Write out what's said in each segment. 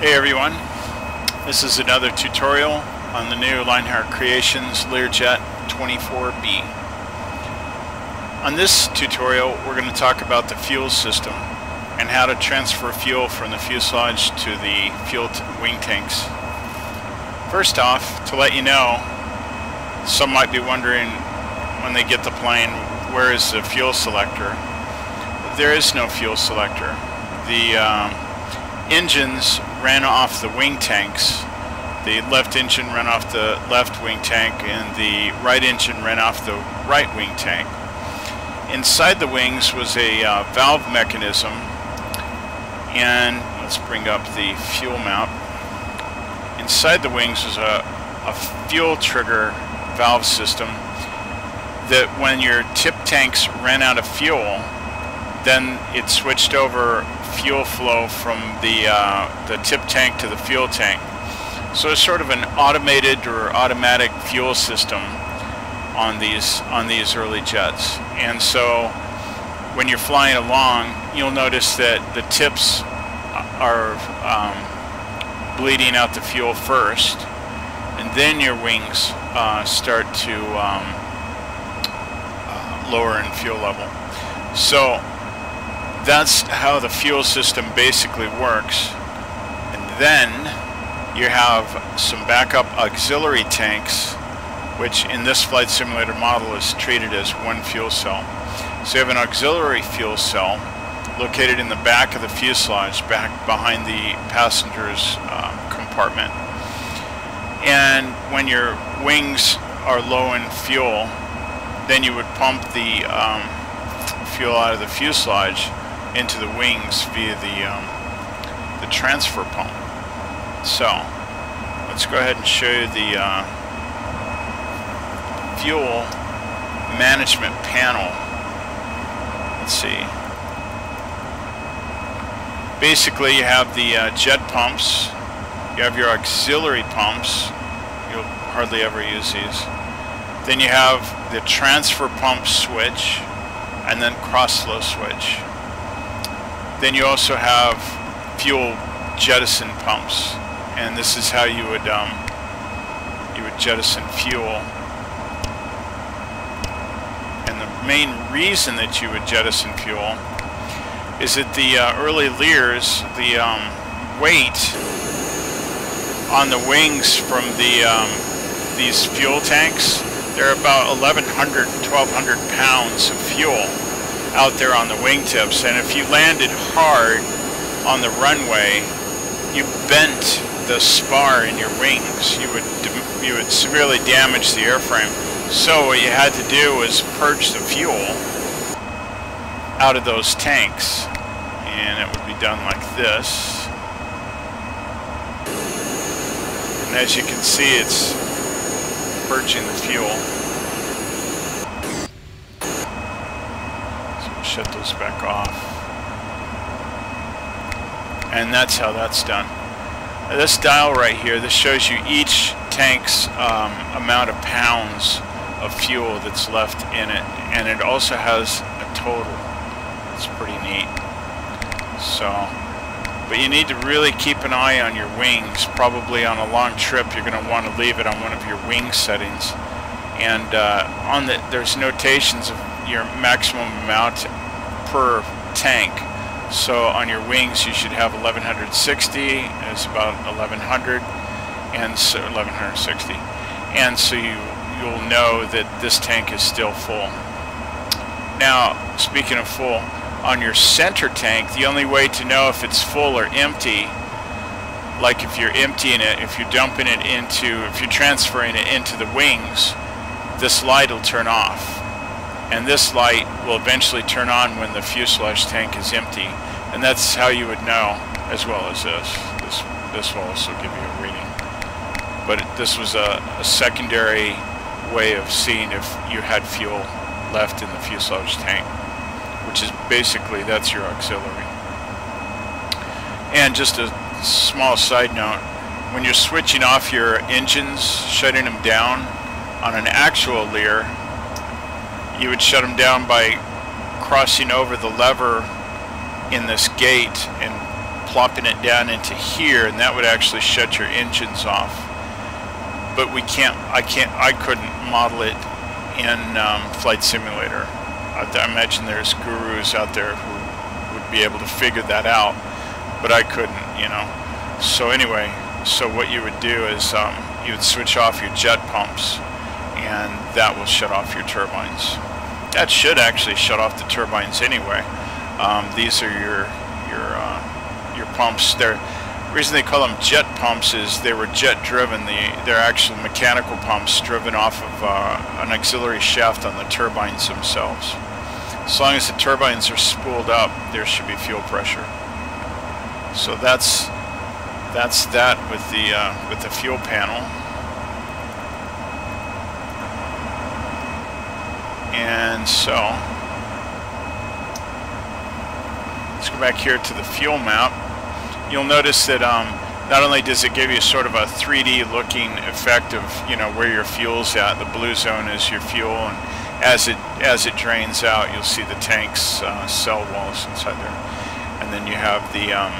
Hey everyone, this is another tutorial on the new Lionheart Creations Learjet 24B. On this tutorial we're going to talk about the fuel system and how to transfer fuel from the fuselage to the fuel wing tanks. First off, to let you know, some might be wondering when they get the plane, where is the fuel selector? There is no fuel selector. The um, engines ran off the wing tanks. The left engine ran off the left wing tank and the right engine ran off the right wing tank. Inside the wings was a uh, valve mechanism and let's bring up the fuel mount. Inside the wings was a, a fuel trigger valve system that when your tip tanks ran out of fuel then it switched over fuel flow from the, uh, the tip tank to the fuel tank. So it's sort of an automated or automatic fuel system on these on these early jets. And so when you're flying along, you'll notice that the tips are um, bleeding out the fuel first, and then your wings uh, start to um, uh, lower in fuel level. So that's how the fuel system basically works. And then you have some backup auxiliary tanks, which in this flight simulator model is treated as one fuel cell. So you have an auxiliary fuel cell located in the back of the fuselage, back behind the passenger's um, compartment. And when your wings are low in fuel, then you would pump the um, fuel out of the fuselage into the wings via the um, the transfer pump. So let's go ahead and show you the uh, fuel management panel. Let's see. Basically, you have the uh, jet pumps. You have your auxiliary pumps. You'll hardly ever use these. Then you have the transfer pump switch and then cross flow switch. Then you also have fuel jettison pumps, and this is how you would um, you would jettison fuel. And the main reason that you would jettison fuel is that the uh, early Lears, the um, weight on the wings from the um, these fuel tanks, they're about 1,100, 1,200 pounds of fuel out there on the wingtips. And if you landed hard on the runway, you bent the spar in your wings. You would you would severely damage the airframe. So what you had to do was purge the fuel out of those tanks. And it would be done like this. And as you can see, it's purging the fuel. Shut those back off. And that's how that's done. This dial right here, this shows you each tank's um, amount of pounds of fuel that's left in it. And it also has a total. It's pretty neat. So, but you need to really keep an eye on your wings. Probably on a long trip, you're going to want to leave it on one of your wing settings. And uh, on the, there's notations of your maximum amount per tank. So on your wings you should have 1160, it's about 1100 and so 1160. And so you you'll know that this tank is still full. Now, speaking of full, on your center tank, the only way to know if it's full or empty, like if you're emptying it, if you're dumping it into, if you're transferring it into the wings, this light will turn off and this light will eventually turn on when the fuselage tank is empty. And that's how you would know as well as this. This this will also give you a reading. But it, this was a, a, secondary way of seeing if you had fuel left in the fuselage tank which is basically that's your auxiliary. And just a small side note when you're switching off your engines shutting them down on an actual Lear you would shut them down by crossing over the lever in this gate and plopping it down into here, and that would actually shut your engines off. But we can't. I can't. I couldn't model it in um, Flight Simulator. I, I imagine there's gurus out there who would be able to figure that out, but I couldn't. You know. So anyway, so what you would do is um, you would switch off your jet pumps, and that will shut off your turbines. That should actually shut off the turbines anyway. Um, these are your your uh, your pumps. They're the reason they call them jet pumps is they were jet driven. The, they're actual mechanical pumps driven off of uh, an auxiliary shaft on the turbines themselves. As long as the turbines are spooled up, there should be fuel pressure. So that's that's that with the uh, with the fuel panel. And so let's go back here to the fuel map. You'll notice that um, not only does it give you sort of a 3D looking effect of you know where your fuel's at. The blue zone is your fuel, and as it as it drains out, you'll see the tank's uh, cell walls inside there, and then you have the um,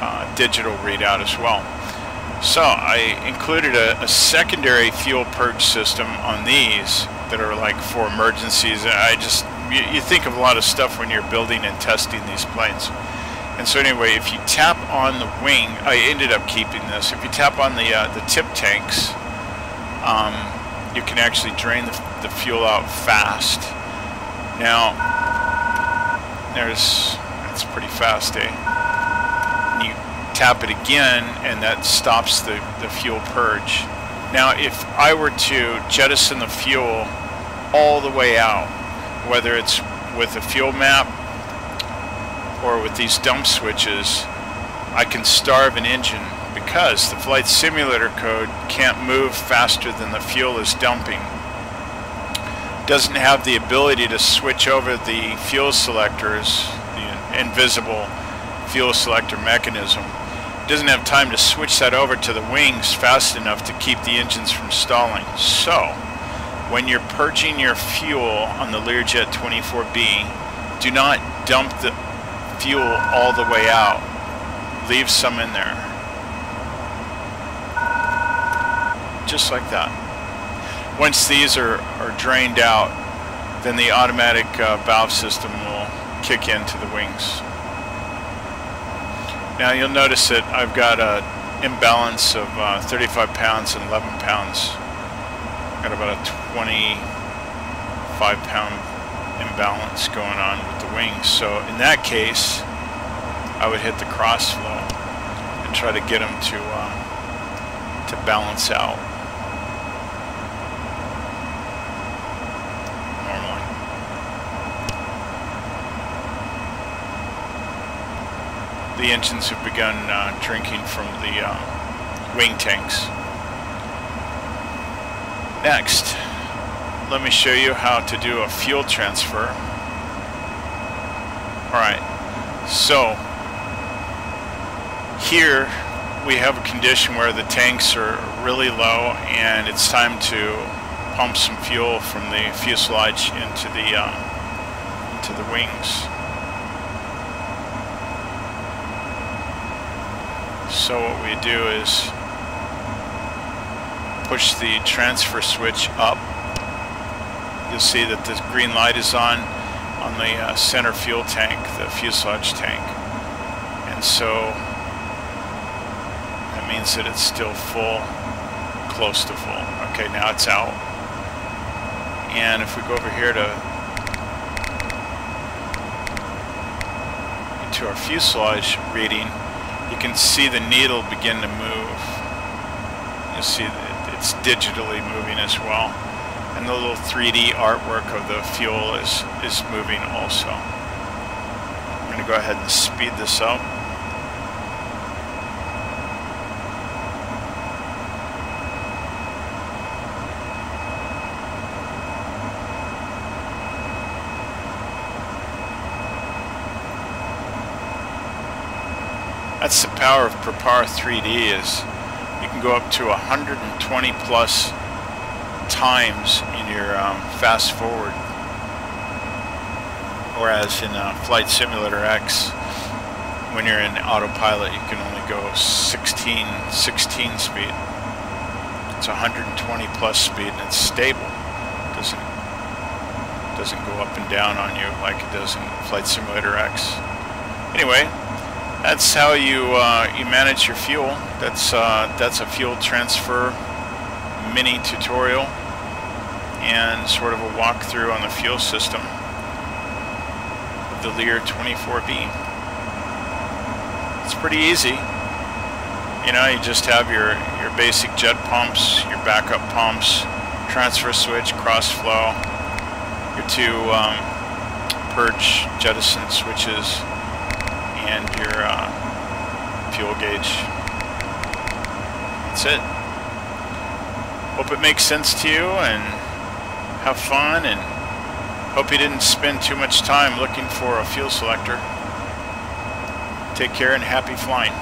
uh, digital readout as well. So I included a, a, secondary fuel purge system on these that are like for emergencies. I just, you, you, think of a lot of stuff when you're building and testing these planes. And so anyway, if you tap on the wing, I ended up keeping this. If you tap on the, uh, the tip tanks, um, you can actually drain the, the fuel out fast. Now, there's, that's pretty fast, eh? You tap it again and that stops the, the fuel purge. Now if I were to jettison the fuel all the way out, whether it's with a fuel map or with these dump switches, I can starve an engine because the flight simulator code can't move faster than the fuel is dumping. Doesn't have the ability to switch over the fuel selectors, the invisible fuel selector mechanism doesn't have time to switch that over to the wings fast enough to keep the engines from stalling. So, when you're purging your fuel on the Learjet 24B, do not dump the fuel all the way out. Leave some in there. Just like that. Once these are, are drained out, then the automatic uh, valve system will kick into the wings. Now you'll notice that I've got a imbalance of uh, 35 pounds and 11 pounds. Got about a 25 pound imbalance going on with the wings. So in that case, I would hit the cross flow and try to get them to uh, to balance out. The engines have begun uh, drinking from the uh, wing tanks. Next, let me show you how to do a fuel transfer. Alright, so here we have a condition where the tanks are really low and it's time to pump some fuel from the fuselage into the, into the wings. So what we do is push the transfer switch up. You'll see that the green light is on on the uh, center fuel tank, the fuselage tank. And so that means that it's still full, close to full. Okay, now it's out. And if we go over here to into our fuselage reading, you can see the needle begin to move. You see that it's digitally moving as well. And the little 3D artwork of the fuel is, is moving also. I'm going to go ahead and speed this up. That's the power of Prepar3D is you can go up to 120 plus times in your um, fast forward. Whereas in uh, Flight Simulator X, when you're in autopilot, you can only go 16, 16 speed. It's 120 plus speed and it's stable. It doesn't doesn't go up and down on you like it does in Flight Simulator X. Anyway, that's how you uh, you manage your fuel. That's uh, that's a fuel transfer mini tutorial and sort of a walkthrough on the fuel system of the Lear 24B. It's pretty easy. You know, you just have your, your basic jet pumps, your backup pumps, transfer switch, cross flow, your two um, purge jettison switches, and your uh, fuel gauge. That's it. Hope it makes sense to you and have fun and hope you didn't spend too much time looking for a fuel selector. Take care and happy flying.